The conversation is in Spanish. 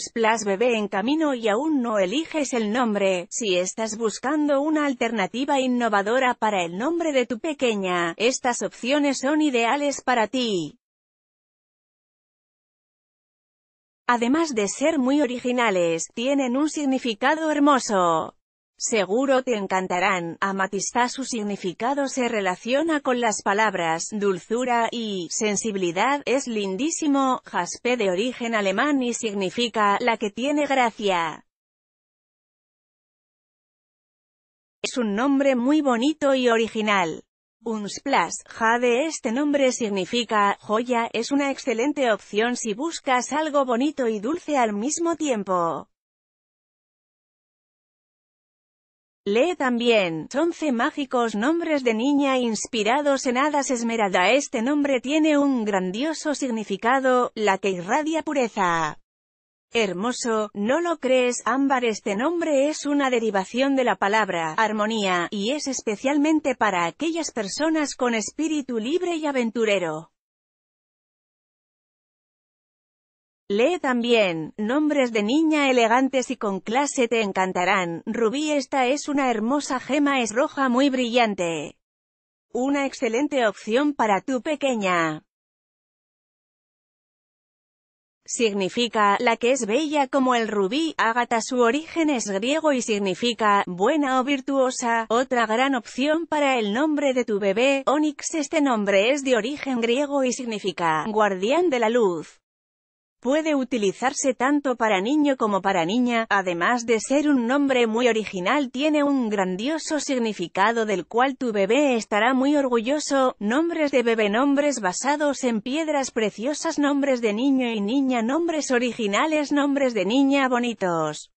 Unsplash bebé en camino y aún no eliges el nombre, si estás buscando una alternativa innovadora para el nombre de tu pequeña, estas opciones son ideales para ti. Además de ser muy originales, tienen un significado hermoso. Seguro te encantarán. Amatista su significado se relaciona con las palabras dulzura y sensibilidad. Es lindísimo. Jaspe de origen alemán y significa la que tiene gracia. Es un nombre muy bonito y original. Unsplash, Jade este nombre significa joya, es una excelente opción si buscas algo bonito y dulce al mismo tiempo. Lee también, 11 mágicos nombres de niña inspirados en hadas esmeralda. Este nombre tiene un grandioso significado, la que irradia pureza. Hermoso, ¿no lo crees? Ámbar Este nombre es una derivación de la palabra armonía, y es especialmente para aquellas personas con espíritu libre y aventurero. Lee también, nombres de niña elegantes y con clase te encantarán. Rubí esta es una hermosa gema es roja muy brillante. Una excelente opción para tu pequeña. Significa, la que es bella como el rubí, Ágata su origen es griego y significa, buena o virtuosa, otra gran opción para el nombre de tu bebé, Onyx este nombre es de origen griego y significa, guardián de la luz. Puede utilizarse tanto para niño como para niña, además de ser un nombre muy original tiene un grandioso significado del cual tu bebé estará muy orgulloso. Nombres de bebé Nombres basados en piedras preciosas Nombres de niño y niña Nombres originales Nombres de niña bonitos